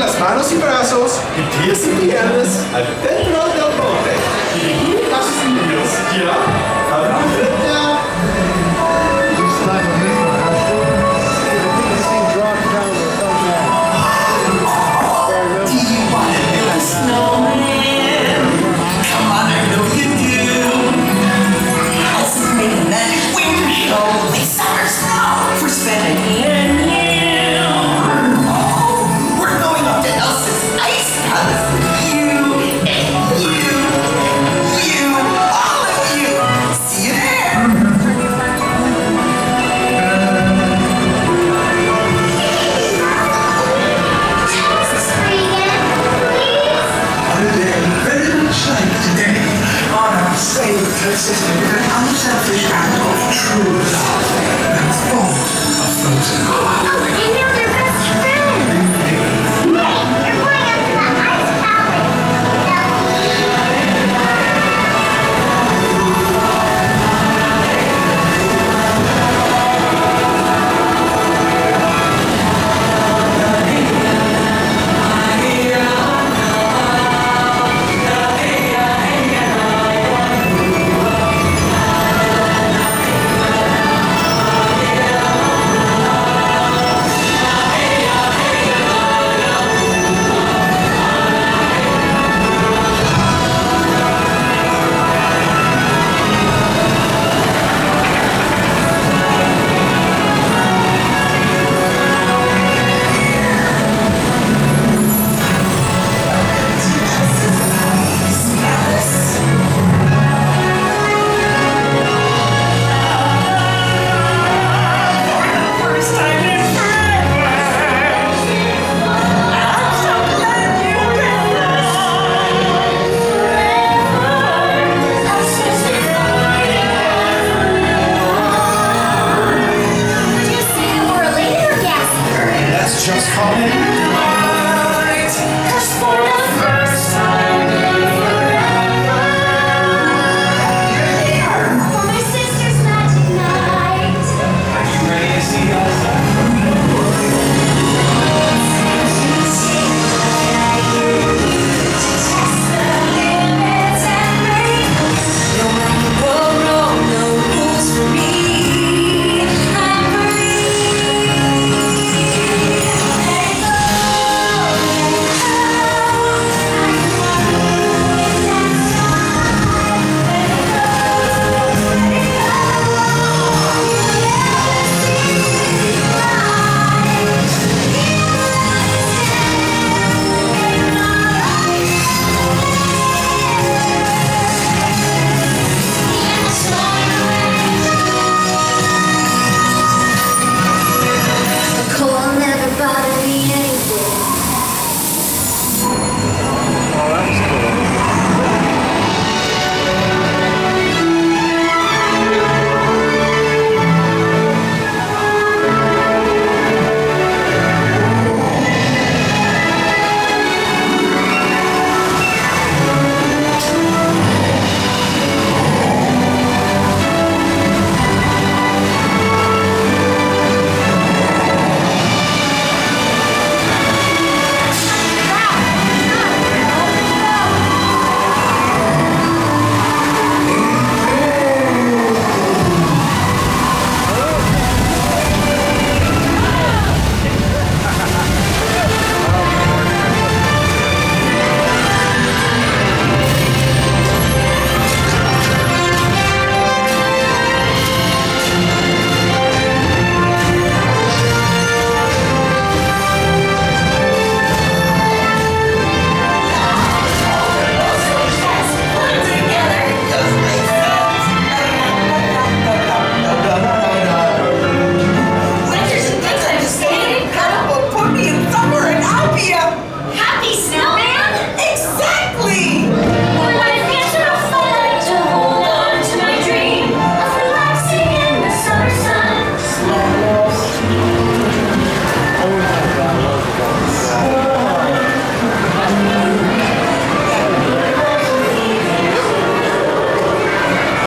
las manos y brazos, y pies y piernas, dentro del bote. Y haces niños, ¿ya? saved through a system with an unselfish act of true love. That's born of frozen. 아멘.